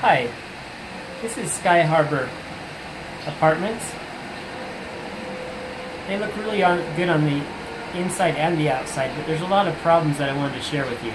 Hi, this is Sky Harbor Apartments. They look really good on the inside and the outside, but there's a lot of problems that I wanted to share with you.